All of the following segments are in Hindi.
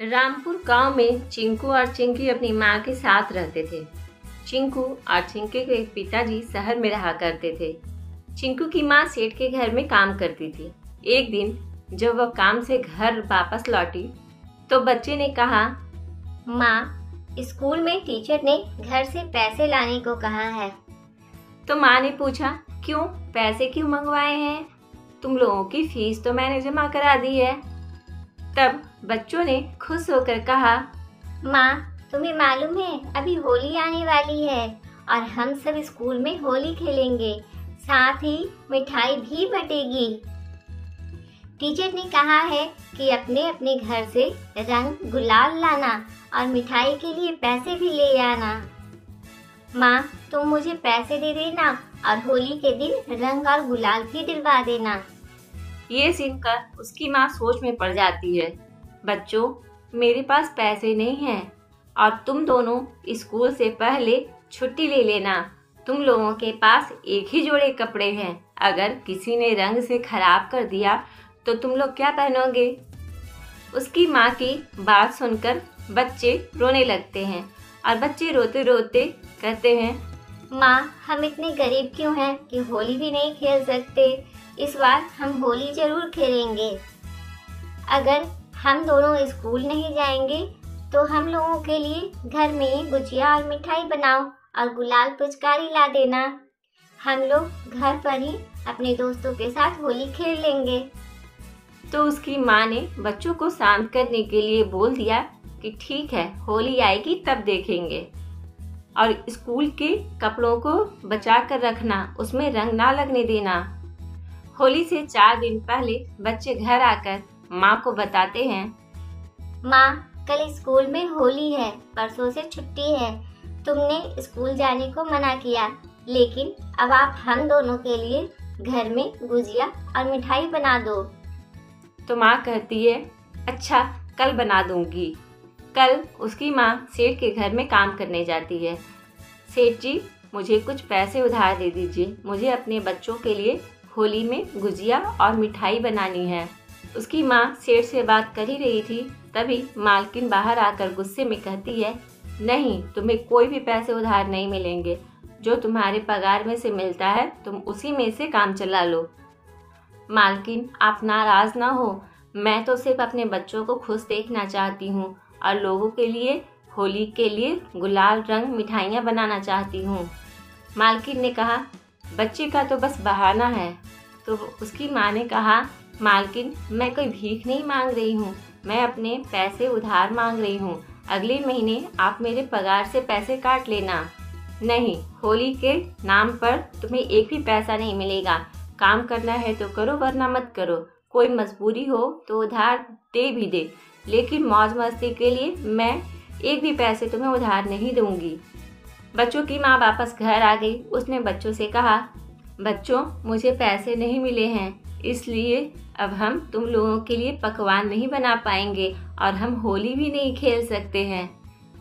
रामपुर गाँव में चिंकू और चिंकी अपनी माँ के साथ रहते थे। चिंकू और चिंकी के पिताजी शहर में रहा करते थे। चिंकू की माँ सेठ के घर में काम करती थी। एक दिन जब वह काम से घर वापस लौटी तो बच्चे ने कहा, माँ, स्कूल में टीचर ने घर से पैसे लाने को कहा है तो माँ ने पूछा, क्यों? पैसे क्यों मंगवाए हैं? तुम लोगों की फ़ीस तो मैंने जमा करा दी है तब बच्चों ने खुश होकर कहा, माँ, तुम्हें मालूम है, अभी होली आने वाली है और हम सब स्कूल में होली खेलेंगे। साथ ही मिठाई भी बटेगी। टीचर ने कहा है कि अपने अपने घर से रंग गुलाल लाना और मिठाई के लिए पैसे भी ले आना। माँ, तुम मुझे पैसे दे देना और होली के दिन रंग और गुलाल भी दिलवा देना। ये सुनकर उसकी माँ सोच में पड़ जाती है। बच्चों, मेरे पास पैसे नहीं हैं। और तुम दोनों स्कूल से पहले छुट्टी ले लेना। तुम लोगों के पास एक ही जोड़े कपड़े हैं। अगर किसी ने रंग से खराब कर दिया तो तुम लोग क्या पहनोगे? उसकी माँ की बात सुनकर बच्चे रोने लगते हैं और बच्चे रोते रोते कहते हैं, माँ, हम इतने गरीब क्यों हैं कि होली भी नहीं खेल सकते? इस बार हम होली ज़रूर खेलेंगे। अगर हम दोनों स्कूल नहीं जाएँगे तो हम लोगों के लिए घर में गुजिया और मिठाई बनाओ और गुलाल पुचकारी ला देना। हम लोग घर पर ही अपने दोस्तों के साथ होली खेल लेंगे। तो उसकी माँ ने बच्चों को शांत करने के लिए बोल दिया कि ठीक है, होली आएगी तब देखेंगे। और स्कूल के कपड़ों को बचा कर रखना, उसमें रंग ना लगने देना। होली से चार दिन पहले बच्चे घर आकर माँ को बताते हैं। माँ कल स्कूल में होली है परसों से छुट्टी है। तुमने स्कूल जाने को मना किया लेकिन अब आप हम दोनों के लिए घर में गुजिया और मिठाई बना दो। तो माँ कहती है अच्छा कल बना दूँगी। कल उसकी माँ सेठ के घर में काम करने जाती है। सेठ जी मुझे कुछ पैसे उधार दे दीजिए। मुझे अपने बच्चों के लिए होली में गुजिया और मिठाई बनानी है। उसकी माँ सेठ से बात कर ही रही थी, तभी मालकिन बाहर आकर गुस्से में कहती है, नहीं, तुम्हें कोई भी पैसे उधार नहीं मिलेंगे। जो तुम्हारे पगार में से मिलता है, तुम उसी में से काम चला लो। मालकिन, आप नाराज़ ना हो। मैं तो सिर्फ़ अपने बच्चों को खुश देखना चाहती हूँ और लोगों के लिए, होली के लिए गुलाल रंग मिठाइयाँ बनाना चाहती हूँ। मालकिन ने कहा, बच्चे का तो बस बहाना है। तो उसकी माँ ने कहा मालकिन, मैं कोई भीख नहीं मांग रही हूँ। मैं अपने पैसे उधार मांग रही हूँ। अगले महीने आप मेरे पगार से पैसे काट लेना। नहीं, होली के नाम पर तुम्हें एक भी पैसा नहीं मिलेगा। काम करना है तो करो, वरना मत करो। कोई मजबूरी हो तो उधार दे भी दे। लेकिन मौज मस्ती के लिए मैं एक भी पैसे तुम्हें उधार नहीं दूँगी। बच्चों की माँ वापस घर आ गई। उसने बच्चों से कहा, बच्चों, मुझे पैसे नहीं मिले हैं। इसलिए अब हम तुम लोगों के लिए पकवान नहीं बना पाएँगे और हम होली भी नहीं खेल सकते हैं।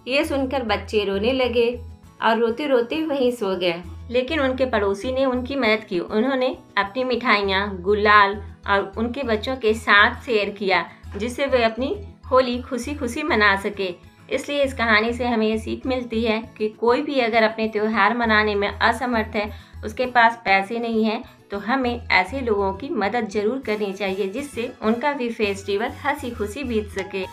ये सुनकर बच्चे रोने लगे और रोते रोते वहीं सो गए। लेकिन उनके पड़ोसी ने उनकी मदद की। उन्होंने अपनी मिठाइयाँ, गुलाल और उनके बच्चों के साथ शेयर किया, जिससे वे अपनी होली खुशी खुशी मना सके। इसलिए इस कहानी से हमें ये सीख मिलती है कि कोई भी अगर अपने त्यौहार मनाने में असमर्थ है, उसके पास पैसे नहीं है तो हमें ऐसे लोगों की मदद ज़रूर करनी चाहिए जिससे उनका भी फेस्टिवल हँसी खुशी बीत सके।